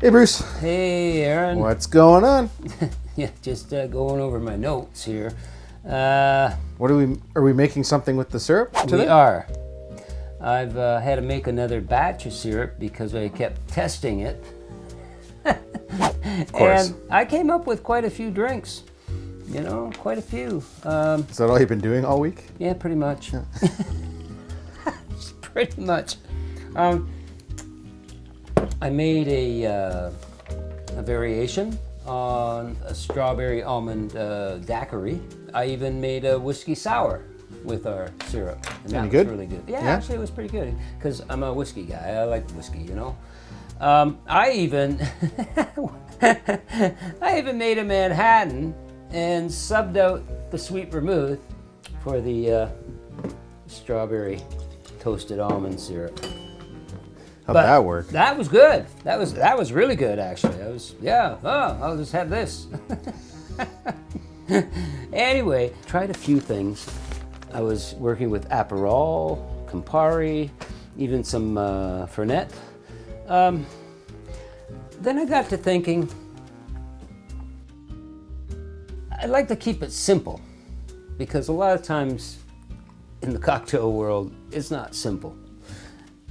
Hey, Bruce. Hey, Aaron. What's going on? Yeah, just uh, going over my notes here. Uh, What are we? Are we making something with the syrup we are. I've uh, had to make another batch of syrup because I kept testing it. of course. And I came up with quite a few drinks. You know, quite a few. Um, Is that all you've been doing all week? yeah, pretty much. pretty much. Um, I made a, uh, a variation on a strawberry almond uh, daiquiri. I even made a whiskey sour with our syrup. And that Any was good? really good. Yeah, Yeah? actually, it was pretty good because I'm a whiskey guy. I like whiskey, you know. Um, I even I even made a Manhattan and subbed out the sweet vermouth for the uh, strawberry toasted almond syrup. How'd But that work? That was good. That was that was really good actually. I was yeah. Oh, I'll just have this. anyway, tried a few things. I was working with Aperol, Campari, even some uh, Fernet. Um, then I got to thinking. I like to keep it simple because a lot of times in the cocktail world it's not simple.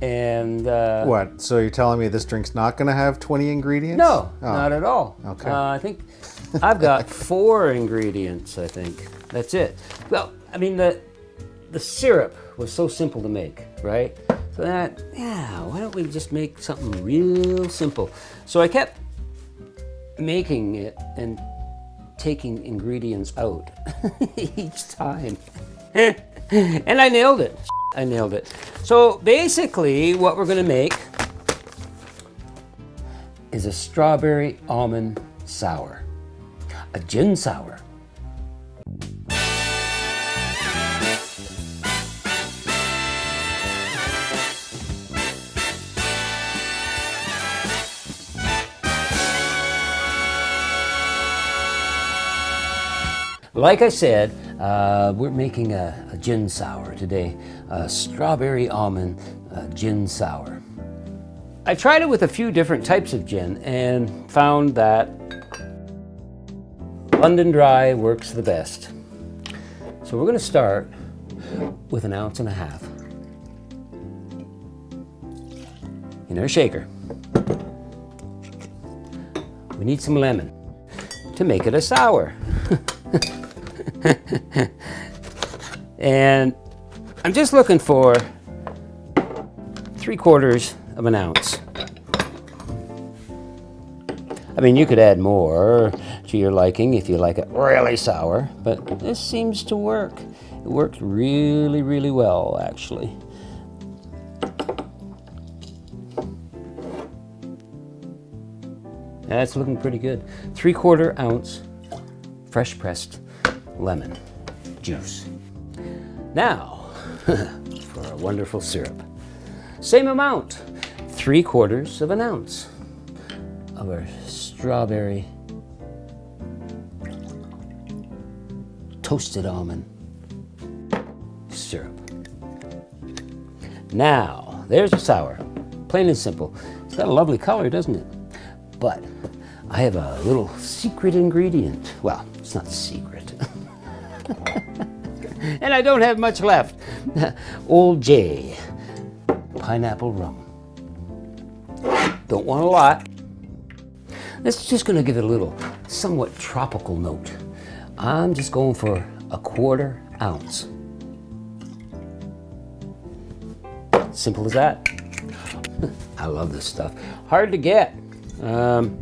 And uh, What? So you're telling me this drink's not going to have 20 ingredients? No, Oh. not at all. Okay. Uh, I think I've got four ingredients. I think that's it. Well, I mean the the syrup was so simple to make, right? So that yeah, why don't we just make something real simple? So I kept making it and taking ingredients out each time, and I nailed it. I nailed it. So basically, what we're gonna make is a strawberry almond sour, a gin sour. Like I said, uh, we're making a, a gin sour today, a strawberry almond uh, gin sour. I tried it with a few different types of gin and found that London Dry works the best. So we're going to start with an ounce and a half in our shaker. We need some lemon to make it a sour. and I'm just looking for three quarters of an ounce. I mean, you could add more to your liking if you like it really sour, but this seems to work. It worked really, really well, actually. That's looking pretty good. Three quarter ounce fresh pressed lemon juice. Now, for our wonderful syrup. Same amount, three quarters of an ounce of our strawberry toasted almond syrup. Now, there's a sour, plain and simple. It's got a lovely color, doesn't it? But I have a little secret ingredient. Well, it's not secret. and I don't have much left. Old J, pineapple rum. Don't want a lot. It's just gonna give it a little somewhat tropical note. I'm just going for a quarter ounce. Simple as that. I love this stuff. Hard to get. Um,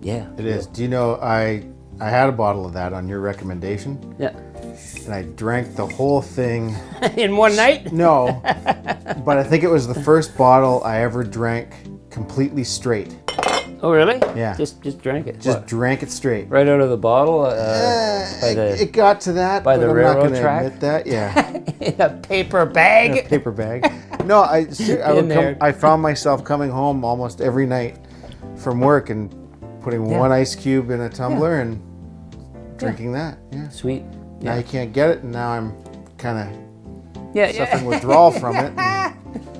yeah. It is. Do you know I I had a bottle of that on your recommendation, Yeah. and I drank the whole thing. In one night? No, but I think it was the first bottle I ever drank completely straight. Oh, really? Yeah. Just just drank it. Just What? drank it straight. right out of the bottle uh, by it, the it got to that, by but the I'm railroad not going to track? admit that. Yeah, in a paper bag. paper bag. No, I I, would come. I found myself coming home almost every night from work and putting Yeah. one ice cube in a tumbler and drinking that. Yeah. Sweet. Now Yeah. you can't get it, and now I'm kind of Yeah. suffering yeah. withdrawal from it.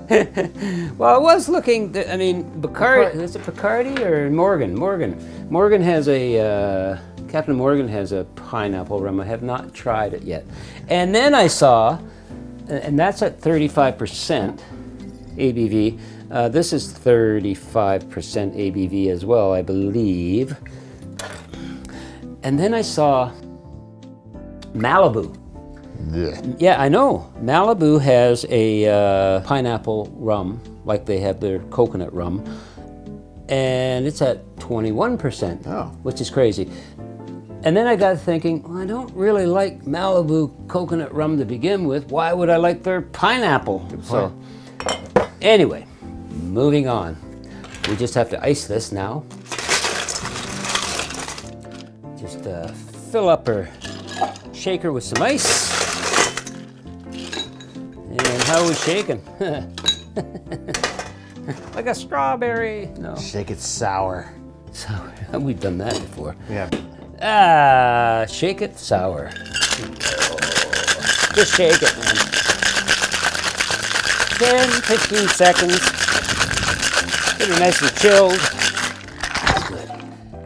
well, I was looking. th- I mean, Bacardi. Is it Bacardi or Morgan? Morgan. Morgan has a. Uh, Captain Morgan has a pineapple rum. I have not tried it yet. And then I saw, and that's at 35% ABV. Uh, this is 35% ABV as well, I believe. And then I saw Malibu. Yeah. Yeah, I know. Malibu has a uh, pineapple rum, like they have their coconut rum, and it's at 21%, Oh. which is crazy. And then I got thinking, well, I don't really like Malibu coconut rum to begin with. Why would I like their pineapple? So, anyway, moving on. We just have to ice this now. Just uh, fill up our shaker with some ice. And how are we shaking? like a strawberry. No. Shake it sour. Sour. We've done that before. Yeah. Ah, shake it sour. Just shake it, man. 10, 15 seconds. It nice and chilled. That's good.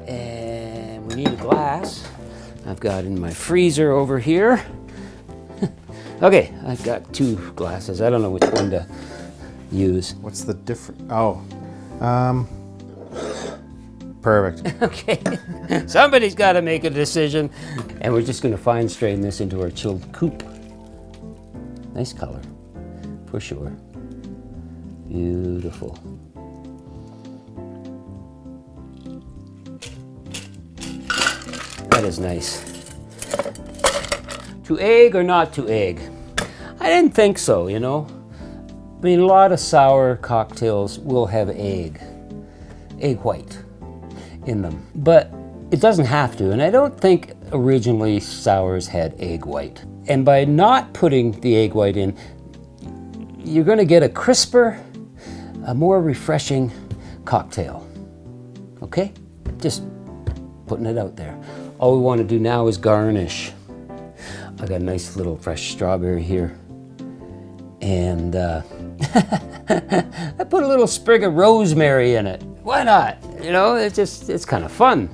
And we need a glass. I've got in my freezer over here. okay, I've got two glasses. I don't know which one to use. What's the difference? Oh. Um. Perfect. Okay, somebody's got to make a decision. And we're just going to fine strain this into our chilled coupe. Nice color, for sure. Beautiful. Is nice. To egg or not to egg? I didn't think so, you know. I mean, a lot of sour cocktails will have egg, egg white in them, but it doesn't have to. And I don't think originally sours had egg white. And by not putting the egg white in, you're going to get a crisper, a more refreshing cocktail. Okay? Just putting it out there. All we want to do now is garnish. I got a nice little fresh strawberry here. And uh, I put a little sprig of rosemary in it. Why not? You know, it's just, it's kind of fun.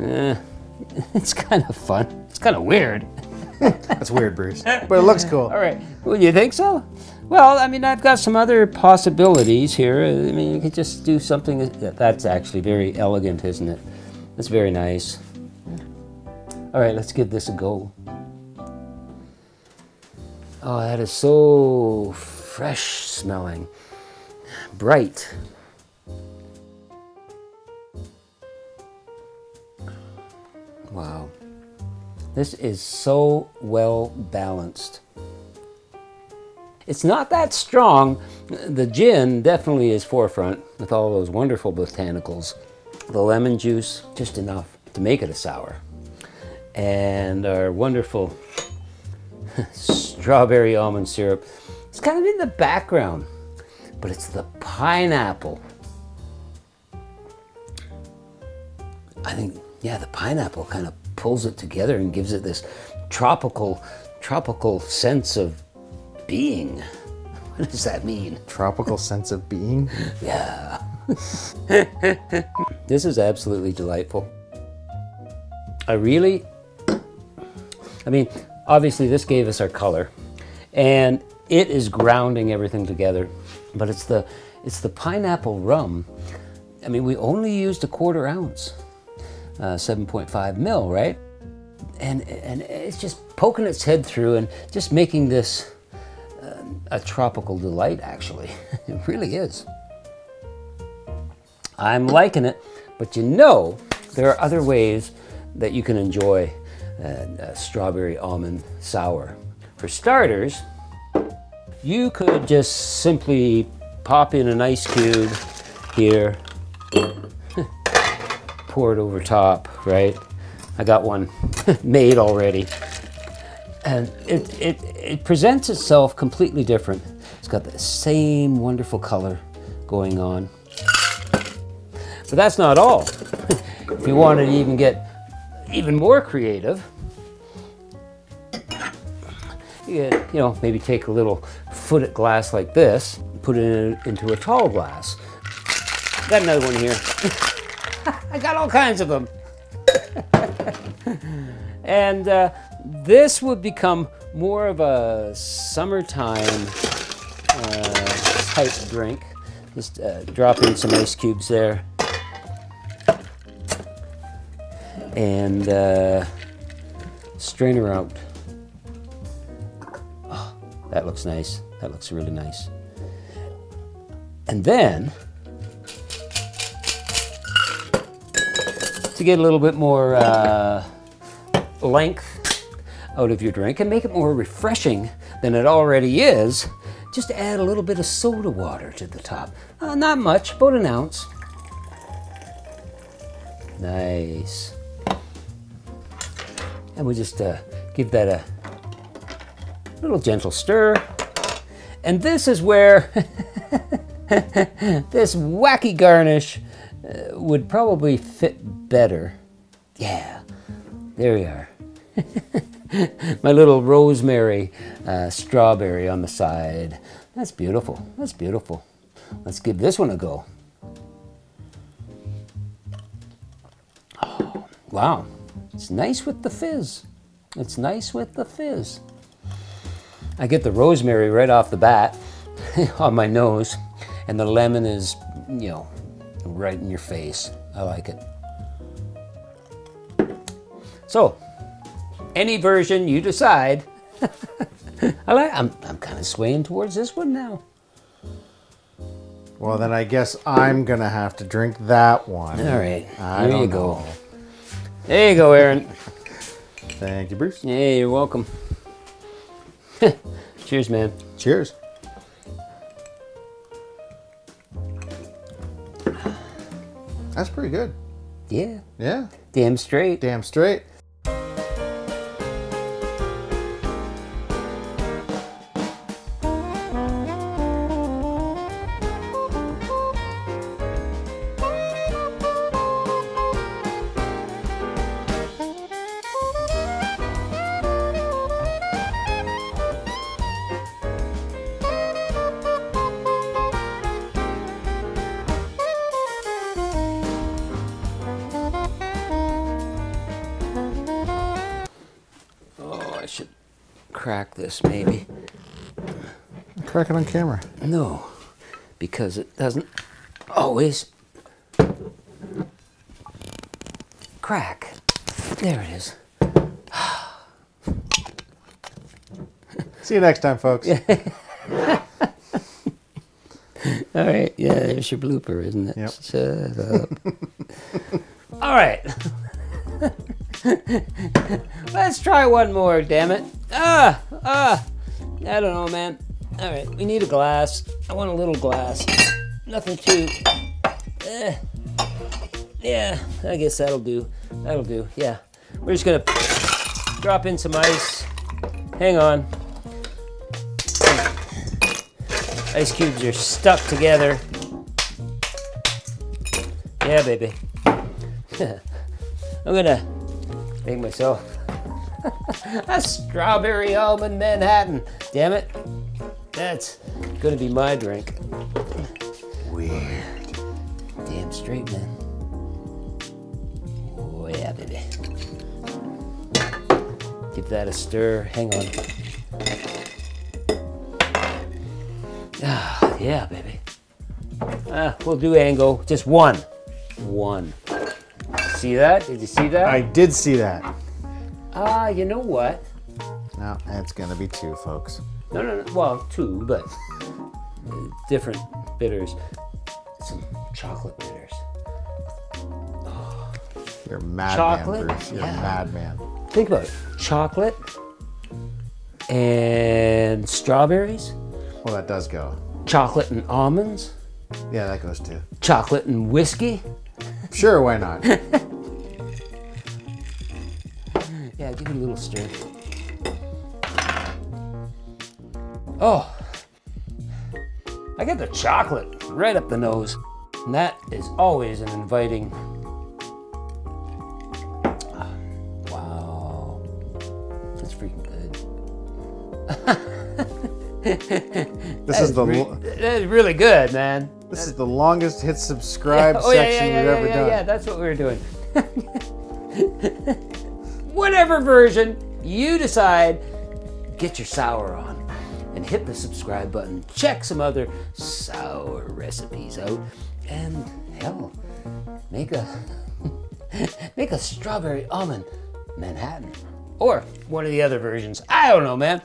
Eh, it's kind of fun. It's kind of weird. That's weird, Bruce. But it looks cool. All right. Well, you think so? Well, I mean, I've got some other possibilities here. I mean, you could just do something that's actually very elegant, isn't it? That's very nice. All right, let's give this a go. Oh, that is so fresh smelling, bright. Wow. This is so well balanced. It's not that strong. The gin definitely is forefront with all those wonderful botanicals. The lemon juice, just enough to make it a sour. And our wonderful strawberry almond syrup. It's kind of in the background, but it's the pineapple. I think, yeah, the pineapple kind of pulls it together and gives it this tropical, tropical sense of being. What does that mean? Tropical sense of being. Yeah. this is absolutely delightful. I really, I mean, obviously this gave us our color, and it is grounding everything together. But it's the, it's the pineapple rum. I mean, we only used a quarter ounce, uh, 7.5 mil, right? And and it's just poking its head through and just making this uh, a tropical delight. Actually, it really is. I'm liking it, but you know there are other ways that you can enjoy uh, strawberry almond sour. For starters, you could just simply pop in an ice cube here, pour it over top, right? I got one made already. And it, it, it presents itself completely different. It's got the same wonderful color going on. But that's not all. if you wanted to even get even more creative, you, you know, maybe take a little footed glass like this, put it in, into a tall glass. Got another one here. I got all kinds of them. and uh, this would become more of a summertime uh, type drink. Just uh, drop in some ice cubes there. And uh, strain her out. Oh, that looks nice. That looks really nice. And then, to get a little bit more uh, length out of your drink and make it more refreshing than it already is, just add a little bit of soda water to the top. Uh, not much, about an ounce. Nice. And we'll just uh, give that a little gentle stir. And this is where this wacky garnish uh, would probably fit better. Yeah, there we are. My little rosemary uh, strawberry on the side. That's beautiful. That's beautiful. Let's give this one a go. Oh, wow. It's nice with the fizz. It's nice with the fizz. I get the rosemary right off the bat on my nose, and the lemon is, you know, right in your face. I like it. So, any version you decide. I like. I'm, I'm kind of swaying towards this one now. Well, then I guess I'm gonna have to drink that one. All right, I there you go. know. There you go, Aaron. Thank you, Bruce. Yeah, you're welcome. Cheers, man. Cheers. That's pretty good. Yeah, Yeah. damn straight. Damn straight. Crack this maybe. Crack it on camera. No, because it doesn't always crack. There it is. See you next time, folks. All right, yeah, there's your blooper, isn't it? Yep. Shut up. All right. Let's try one more, damn it. Ah, ah. I don't know, man. All right, we need a glass. I want a little glass. Nothing too. Eh. Yeah, I guess that'll do. That'll do. Yeah. We're just gonna drop in some ice. Hang on. Ice cubes are stuck together. Yeah, baby. I'm gonna make myself a strawberry almond Manhattan. Damn it. That's gonna be my drink. Weird. Damn straight, man. Oh, yeah, baby. Give that a stir. Hang on. Ah, yeah, baby. Ah, we'll do Ango. Just one. One. See that? Did you see that? I did see that. Ah, you know what? No, it's gonna be two, folks. No, no, no. Well, two, but uh, different bitters. Some chocolate bitters. You're mad madman, Chocolate? Bruce. You're Yeah. madman. Think about it. Chocolate and strawberries, Well, that does go. chocolate and almonds, Yeah, that goes too. chocolate and whiskey. Sure, why not? give it a little stir. Oh, I get the chocolate right up the nose. And that is always an inviting. Wow, that's freaking good. This is the Re- that is really good, man. this is the longest hit subscribe oh, yeah, section yeah, yeah, we've ever done. Yeah, that's what we were doing. Whatever version you decide, get your sour on and hit the subscribe button. Check some other sour recipes out, and hell, make a make a strawberry almond Manhattan or one of the other versions. I don't know, man.